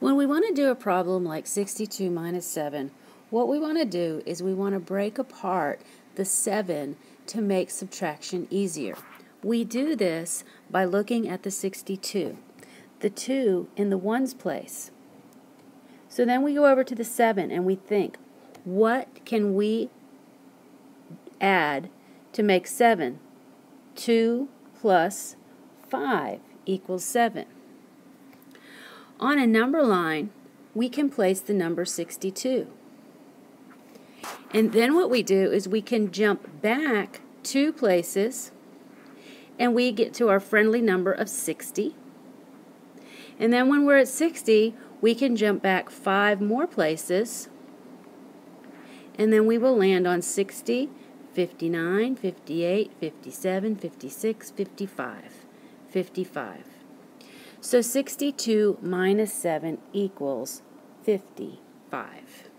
When we want to do a problem like 62 minus 7, what we want to do is we want to break apart the 7 to make subtraction easier. We do this by looking at the 62, the 2 in the 1's place. So then we go over to the 7 and we think, what can we add to make 7? 2 plus 5 equals 7. On a number line, we can place the number 62. And then what we do is we can jump back two places and we get to our friendly number of 60. And then when we're at 60, we can jump back five more places and then we will land on 60, 59, 58, 57, 56, 55. 55. So 62 minus 7 equals 55.